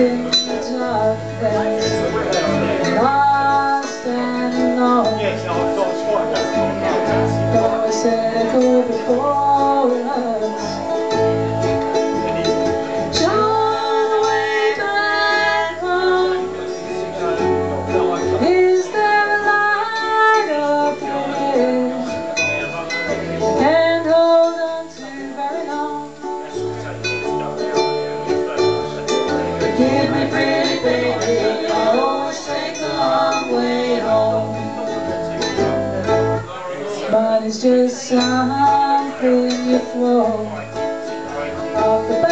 in the dark It's just something you throw off the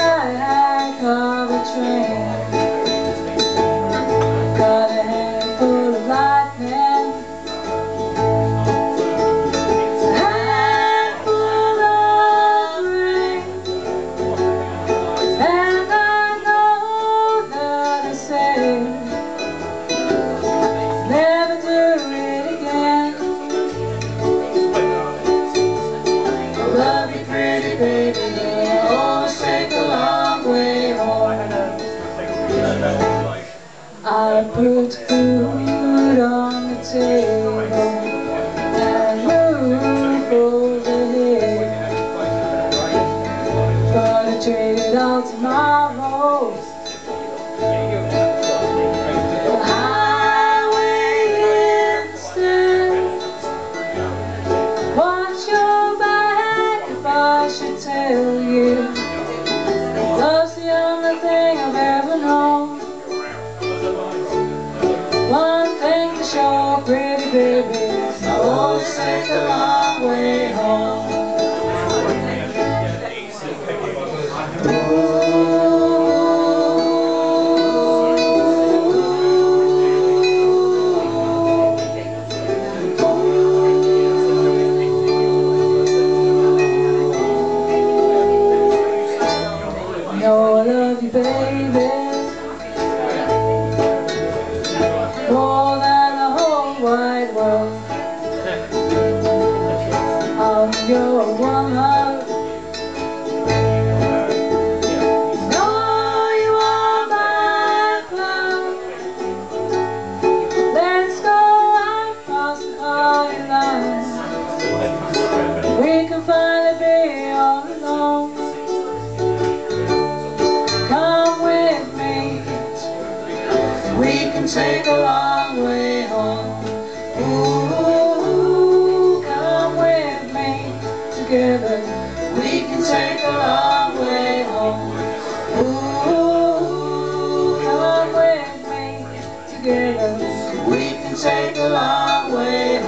I put food on the table and roof over. But I trade it all tomorrow. Sure, pretty baby. I always take a long way home I'm your woman. Know you are my Let's go across the We can finally be all alone. Come with me. We can take a long take a long way home. Ooh, come with me Together. We can take a long way